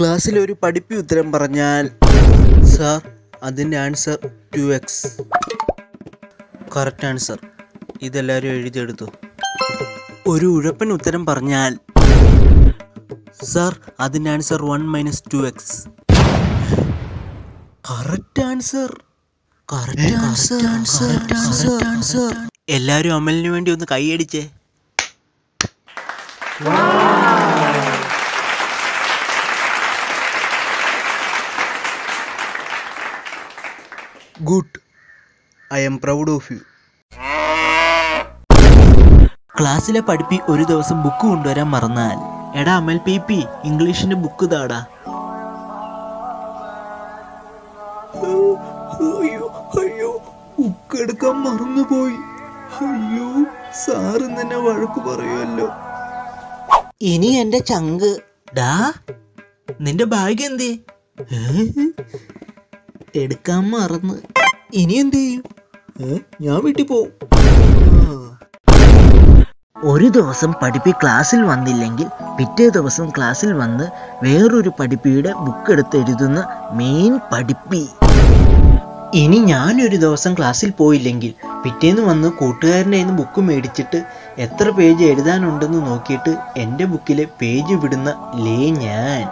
ക്ലാസ്സിൽ ഒരു പഠിപ്പി ഉത്തരം പറഞ്ഞാൽ സാർ അതിന്റെ answer two x. Correct answer. ഇതെല്ലാവരും എഴുതിയെടുത്തു. ഒരു ഉഴപ്പൻ ഉത്തരം പറഞ്ഞാൽ സാർ അതിന്റെ answer one minus two x. Correct answer. Correct answer. Answer. എല്ലാവരും അമലിന് വേണ്ടി ഒന്ന് കൈയടിച്ചേ. Good. I am proud of you. ക്ലാസ്സിലെ പഠിപ്പി ഒരു ദിവസം ബുക്ക് കൊണ്ടുവരാൻ മറന്നാൽ. എടാ അമൽ പി പി ഇംഗ്ലീഷിന്റെ ബുക്ക് താടാ അയ്യോ അയ്യോ ബുക്ക് എടുക്കാൻ മറന്നുപോയി. അയ്യോ സാറ് തന്നെ വഴക്ക് പറയുമല്ലോ ഇനി എന്റെ ചങ്ക്. ഡാ നിന്റെ ഭാഗ്യം എന്തേ? എടുക്കാൻ മറന്ന്. ഇനി എന്ത് ചെയ്യും? ഞാൻ വീട്ടിൽ പോവും. ഒരു ദിവസം പഠിപ്പി ക്ലാസ്സിൽ വന്നില്ലെങ്കിൽ പിറ്റേ ദിവസം ക്ലാസ്സിൽ വന്ന് വേറൊരു പഠിപ്പിയുടെ ബുക്ക് എടുത്ത് എഴുതുന്ന മെയിൻ പഠിപ്പി. ഇനി ഞാനൊരു ദിവസം ക്ലാസ്സിൽ പോയില്ലെങ്കിൽ പിറ്റേന്ന് വന്ന് കൂട്ടുകാരന്റെ നിന്ന് ബുക്ക് മേടിച്ചിട്ട് എത്ര പേജ് എഴുതാനുണ്ടെന്ന് നോക്കിയിട്ട് എന്റെ ബുക്കിലെ പേജ് വിടുന്ന ലേ ഞാൻ.